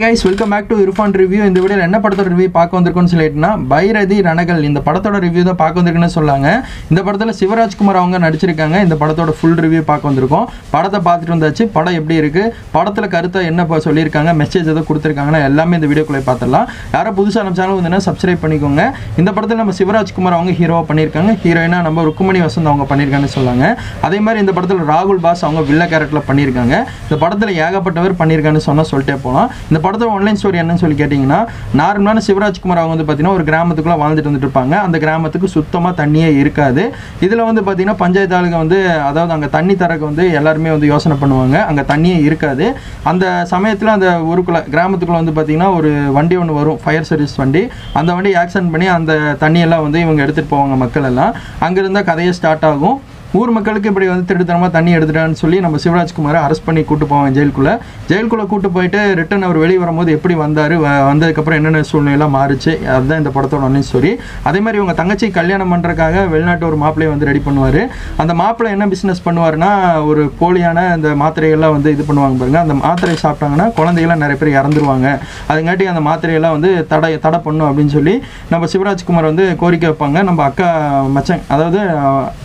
Guys welcome back to Irfan review இந்த வீடியோவில் என்ன படத்தோட ரிவ்யூ பார்க்க வந்திருக்கோம்னு சொல்லிட்டுனா பைரதி ரணகல் இந்த படத்தோட ரிவ்யூ தான் பார்க்க வந்திருக்குன்னு சொல்லாங்க. இந்த படத்தில் சிவராஜ்குமார் அவங்க நடிச்சிருக்காங்க. இந்த படத்தோட ஃபுல் ரிவ்யூ பார்க்க வந்திருக்கோம். படத்தை பார்த்துட்டு வந்தாச்சு. படம் எப்படி இருக்கு? படத்தில் கருத்தை என்ன சொல்லியிருக்காங்க? மெசேஜ் எதோ கொடுத்துருக்காங்கன்னா எல்லாமே இந்த வீடியோக்குள்ளே பார்த்துடலாம். யாரும் புதுசாக நம்ம சேனல் வந்து சப்ஸ்கிரைப் பண்ணிக்கோங்க. இந்த படத்தில் நம்ம சிவராஜ்குமார் அவங்க ஹீரோவாக பண்ணியிருக்காங்க. ஹீரோயினாக நம்ம ருக்குமணி வசந்த் அவங்க பண்ணியிருக்காங்கன்னு சொல்லாங்க. அதே மாதிரி இந்த படத்தில் ராகுல் பாஸ் அவங்க வில்ல கேரக்டரில் பண்ணியிருக்காங்க. இந்த படத்தில் ஏகப்பட்டவர் பண்ணியிருக்காங்கன்னு சொன்னால் சொல்லிட்டே போகலாம் இந்த படத்தோட ஒன்லைன் ஸ்டோரி என்னன்னு சொல்லி கேட்டிங்கன்னா நார்மலான சிவராஜ்குமார் அவங்க வந்து பார்த்தீங்கன்னா ஒரு கிராமத்துக்குள்ளே வாழ்ந்துட்டு வந்துட்டு இருப்பாங்க அந்த கிராமத்துக்கு சுத்தமாக தண்ணியே இருக்காது. இதில் வந்து பார்த்தீங்கன்னா பஞ்சாயத்து ஆளுங்க வந்து அதாவது அங்கே தண்ணி தரக்கு வந்து எல்லாருமே வந்து யோசனை பண்ணுவாங்க. அங்கே தண்ணியே இருக்காது. அந்த சமயத்தில் அந்த ஊருக்குள்ளே கிராமத்துக்குள்ளே வந்து பார்த்தீங்கன்னா ஒரு வண்டி ஒன்று வரும் ஃபயர் சர்வீஸ் வண்டி. அந்த வண்டி ஆக்சிடென்ட் பண்ணி அந்த தண்ணியெல்லாம் வந்து இவங்க எடுத்துகிட்டு போவாங்க மக்கள் எல்லாம். அங்கேருந்தால் கதையே ஸ்டார்ட் ஆகும். ஊர் மக்களுக்கு இப்படி வந்து திருட்டுத்தனமாக தண்ணி எடுத்துட்டான்னு சொல்லி நம்ம சிவராஜ்குமாரை அரெஸ்ட் பண்ணி கூட்டு போவாங்க ஜெயிலுக்குள்ளே. ஜெயிலுக்குள்ளே கூட்டு போயிட்டு ரிட்டன் அவர் வெளியே வரும்போது எப்படி வந்தார் வந்ததுக்கப்புறம் என்னென்ன சூழ்நிலையெல்லாம் மாறுச்சு அதுதான் இந்த படத்தோட ஒன்லைன் அதே மாதிரி இவங்க தங்கச்சி கல்யாணம் பண்ணுறதுக்காக வெளிநாட்டு ஒரு மாப்பிள்ளையை வந்து ரெடி பண்ணுவார். அந்த மாப்பிள்ளை என்ன பிஸ்னஸ் பண்ணுவார்னா ஒரு போலியான அந்த மாத்திரைகள்லாம் வந்து இது பண்ணுவாங்க பாருங்கள் அந்த மாத்திரை சாப்பிட்டாங்கன்னா குழந்தைகள்லாம் நிறைய பேர் இறந்துருவாங்க. அதுங்காட்டி அந்த மாத்திரையெல்லாம் வந்து தடை தடை பண்ணும் அப்படின்னு சொல்லி நம்ம சிவராஜ்குமார் வந்து கோரிக்கை வைப்பாங்க. நம்ம அக்கா மச்சன் அதாவது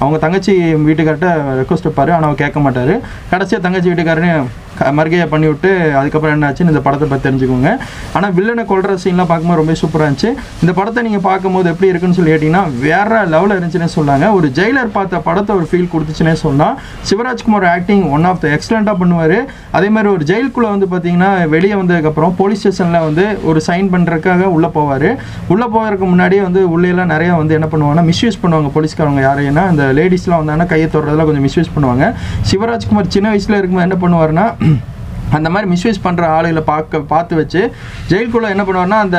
அவங்க தங்கச்சி வீட்டுக்கார்ட்ட ரெக்வஸ்ட் வைப்பார் ஆனால் அவர் கேட்க மாட்டார். கடைசியாக தங்கச்சி வீட்டுக்காரனே மறுகையை பண்ணி விட்டு அதுக்கப்புறம் என்ன ஆச்சுன்னு இந்த படத்தை பற்றி தெரிஞ்சுக்கோங்க. ஆனால் வில்லனை கொள்கிற சீன்லாம் பார்க்கும்போது ரொம்ப சூப்பராக இருந்துச்சு. இந்த படத்தை நீங்கள் பார்க்கும்போது எப்படி இருக்குன்னு சொல்லி கேட்டிங்கன்னா வேற லெவலில் இருந்துச்சுன்னே சொன்னாங்க. ஒரு ஜெயிலர் பார்த்த படத்தை ஒரு ஃபீல் கொடுத்துச்சுன்னே சொன்னால் Shivarajkumar acting one of the எக்ஸலண்ட்டாக பண்ணுவார். அதே மாதிரி ஒரு ஜெயிலுக்குள்ளே வந்து பார்த்தீங்கன்னா வெளியே வந்ததுக்கப்புறம் போலீஸ் ஸ்டேஷனில் வந்து ஒரு சைன் பண்ணுறதுக்காக உள்ளே போவார். உள்ளே போகிறதுக்கு முன்னாடியே வந்து உள்ளேலாம் நிறைய வந்து என்ன பண்ணுவாங்கன்னா மிஸ்யூஸ் பண்ணுவாங்க போலீஸ்காரங்க யாரையும் அந்த லேடிஸ்லாம் வந்தாங்கன்னா கையை தொடர்றதெல்லாம் கொஞ்சம் மிஸ்யூஸ் பண்ணுவாங்க. சிவராஜ்குமார் சின்ன வயசில் இருக்கும்போது என்ன பண்ணுவார்னா அந்த மாதிரி மிஸ்யூஸ் பண்ணுற ஆளுகளை பார்க்க பார்த்து வச்சு ஜெயிலுக்குள்ளே என்ன பண்ணுவாருன்னா அந்த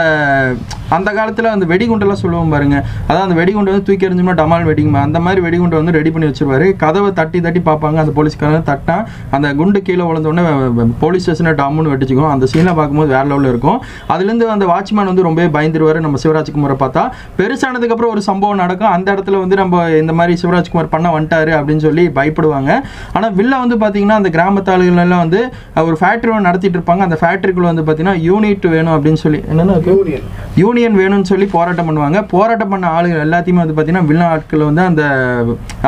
அந்த காலத்தில் அந்த வெடிகுண்டெல்லாம் சொல்லுவோம் பாருங்க. அதான் அந்த வெடிகுண்டை வந்து தூக்கி எறிஞ்சோம்னா டமால் வெடிக்குமா அந்த மாதிரி வெடிகுண்டை வந்து ரெடி பண்ணி வச்சிருவாரு. கதவை தட்டி தட்டி பார்ப்பாங்க. அந்த போலீஸ்காரன் தட்டினா அந்த குண்டு கீழே விழுந்தோடனே போலீஸ் ஸ்டேஷனை டம்முன்னு வெட்டிச்சுக்கும் அந்த சீனை பார்க்கும்போது வேற லெவலில் இருக்கும். அதுலேருந்து அந்த வாட்ச்மேன் வந்து ரொம்பவே பயந்துருவார். நம்ம சிவராஜ்குமாரை பார்த்தா. பெருசானதுக்கப்புறம் ஒரு சம்பவம் நடக்கும். அந்த இடத்துல வந்து நம்ம இந்த மாதிரி சிவராஜ்குமார் பண்ண வந்துட்டாரு அப்படின்னு சொல்லி பயப்படுவாங்க. ஆனால் வில்ல வந்து பார்த்தீங்கன்னா அந்த கிராமத்து ஆளுகள் எல்லாம் வந்து ஒரு ஃபேக்ட்ரி ஒன்று நடத்திட்டு இருப்பாங்க. அந்த ஃபேக்ட்ரிக்குள்ள வந்து பார்த்தீங்கன்னா யூனிட் வேணும் அப்படின்னு சொல்லி. என்னென்ன யூனியன் யூனியன் வேணும்னு சொல்லி போராட்டம் பண்ணுவாங்க. போராட்டம் பண்ண ஆளுகள் எல்லாத்தையுமே வந்து பார்த்தீங்கன்னா வில்லன் ஆட்கள் வந்து அந்த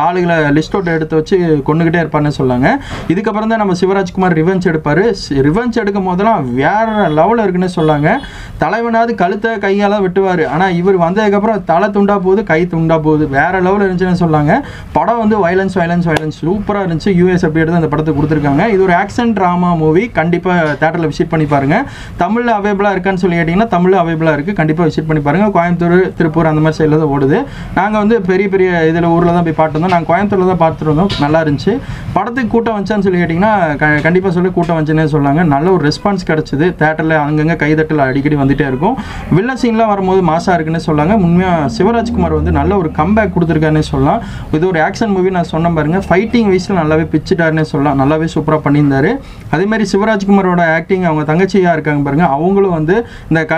ஆளுகளை லிஸ்ட் அவுட் எடுத்து வச்சு கொண்டுகிட்டே இருப்பாருன்னு சொல்லாங்க. இதுக்கப்புறம் தான் நம்ம சிவராஜ்குமார் ரிவெஞ்ச் எடுப்பார். ரிவெஞ்ச் எடுக்கும் போதெல்லாம் வேற லெவலில் இருக்குன்னு சொல்லாங்க. தலைவனாவது கழுத்தை கையால் வெட்டுவார். ஆனால் இவர் வந்ததுக்கப்புறம் தலை துண்டா போகுது கை துண்டா போகுது. வேற லெவலில் இருந்துச்சுன்னு சொல்லாங்க. படம் வந்து வைலன்ஸ் வைலன்ஸ் வைலன்ஸ் சூப்பராக இருந்துச்சு. யூஎஸ் அப்படி எடுத்து அந்த படத்தை கொடுத்துருக்காங்க. இது ஒரு ஆக்ஷன் ட்ராமா மூவி கண்டிப்பாக தேட்டரில் விசிட் பண்ணி பாருங்கள் தமிழில் அவைபிளாக இருக்கான்னு சொல்லி கேட்டிங்கன்னா தமிழில் அவைபிளாக இருக்குது கண்டிப்பாக விசிட் பண்ணி பாருங்க. கோயம்புத்தூர் திருப்பூர் அந்த மாதிரி சைடில் தான் ஓடுது. நாங்கள் வந்து பெரிய பெரிய இதில் ஊரில் தான் போய் பார்த்துருந்தோம். நாங்கள் கோயம்புத்தூரில் தான் பார்த்துட்டு வந்தோம் நல்லா இருந்துச்சு. படத்துக்கு கூட்டம் வந்துச்சான்னு சொல்லி கேட்டிங்கன்னா க கண்டிப்பாக சொல்லி கூட்டம் வந்துச்சுன்னே சொன்னாங்க. நல்ல ஒரு ரெஸ்பான்ஸ் கிடச்சிது. தேட்டரில் அங்கங்கே கைதட்டல் அடிக்கடி வந்துட்டே இருக்கும். வில்ல சீன்லாம் வரும்போது மாசாக இருக்குன்னு சொன்னாங்க. உண்மையாக சிவராஜ்குமார் வந்து நல்ல ஒரு கம்பேக் கொடுத்துருக்காருன்னு சொல்லலாம். இது ஒரு ஆக்ஷன் மூவி நான் சொன்ன பாருங்கள் ஃபைட்டிங் வயசில் நல்லாவே பிச்சுட்டாருன்னே சொல்லலாம். நல்லாவே சூப்பராக பண்ணியிருந்தாரு. அதே மாதிரி சிவராஜ்குமாரோட ஆக்டிங் அவங்க தங்கச்சியாக இருக்காங்க பாருங்கள் அவங்களும் வந்து இந்த க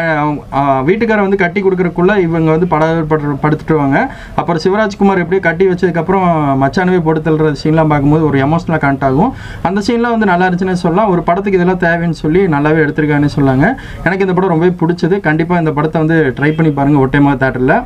வீட்டுக்காரை வந்து கட்டி கொடுக்குறக்குள்ள இவங்க வந்து பட படு- படுத்துட்டுவாங்க. அப்புறம் சிவராஜ்குமார் எப்படியே கட்டி வச்சதுக்கப்புறம் மச்சானவே போட்டு தள்ளுற சீன்லாம் பார்க்கும்போது ஒரு எமோஷனலாக கனெக்ட் ஆகும். அந்த சீன்லாம் வந்து நல்லா இருந்துச்சுன்னு சொல்லலாம். ஒரு படத்துக்கு இதெல்லாம் தேவைன்னு சொல்லி நல்லாவே எடுத்திருக்காங்கன்னு சொன்னாங்க எனக்கு இந்த படம் ரொம்பவே பிடிச்சது. கண்டிப்பாக இந்த படத்தை வந்து ட்ரை பண்ணி பாருங்கள் ஒட்டேமா தேட்டரில்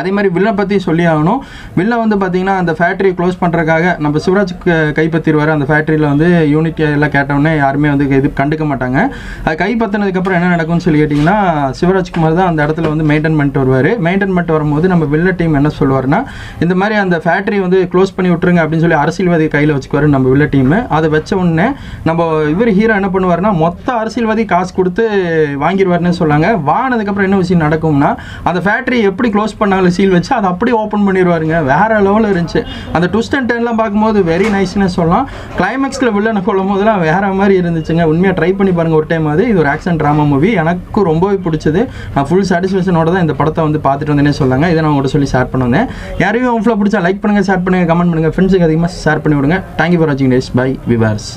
அதே மாதிரி வில்லை பற்றி சொல்லி ஆகணும் வில்லை வந்து பார்த்தீங்கன்னா அந்த ஃபேக்ட்ரியை க்ளோஸ் பண்ணுறதுக்காக நம்ம சிவராஜ் கைப்பற்றிடுவார் அந்த ஃபேக்ட்ரியில் வந்து யூனிட் எல்லாம் கேட்டவுடனே யாருமே வந்து இது கண்டுக்க மாட்டாங்க. அது கைப்பற்றினதுக்கப்புறம் என்ன நடக்கும்னு சொல்லி கேட்டிங்கன்னா சிவராஜ்குமார் தான் அந்த இடத்துல வந்து மெயின்டைன் பண்ணிட்டு வருவார். மெயின்டைன் பண்ணிட்டு வரும்போது நம்ம வில்ல டீம் என்ன சொல்லுவாருன்னா இந்த மாதிரி அந்த ஃபேக்ட்ரி வந்து க்ளோஸ் பண்ணி விட்டுருங்க அப்படின்னு சொல்லி அரசியல்வாதி கையில் வச்சுக்குவார் நம்ம வில்ல டீம் அதை வச்ச உடனே நம்ம இவர் ஹீரோ என்ன பண்ணுவாருன்னா மொத்த அரசியல்வாதி காசு கொடுத்து வாங்கிடுவாருன்னு சொன்னாங்க வாங்கினதுக்கப்புறம் என்ன விஷயம் நடக்கும்னா அந்த ஃபேக்ட்ரி எப்படி க்ளோஸ் பண்ணாலும் சீல் வச்சு அதை அப்படியே ஓப்பன் பண்ணிடுவாருங்க வேற லெவலில் இருந்துச்சு. அந்த ட்விஸ்ட் அண்ட் டர்ன்லாம் பார்க்கும்போது வெரி நைஸ்னு சொல்லலாம். கிளைமேக்ஸில் வில்லனை கொள்ளும் போதெல்லாம் வேற மாதிரி இருந்துச்சுங்க. உண்மையாக ட்ரை பண்ணி பாருங்க ஒரு டைம் அது. இது ஒரு ஆக்ஷன் ட்ராமா மூவி எனக்கு ரொம்பவே பிடிச்சது. நான் ஃபுல் சாட்டிஸ்ஃபேக்ஷனோட தான் இந்த படத்தை வந்து பார்த்துட்டு வந்தேனே சொல்லாங்க. இதை நான் உங்கள்கிட்ட சொல்லி ஷேர் பண்ணுவேன் யாரையும் உங்களை பிடிச்சா லைக் பண்ணுங்க ஷேர் பண்ணுங்க கமெண்ட் பண்ணுங்க. ஃப்ரெண்ட்ஸுக்கு அதிகமாக ஷேர் பண்ணி விடுங்க. தேங்க்யூ ஃபார் வாட்சிங் டேஸ் பை விவர்ஸ்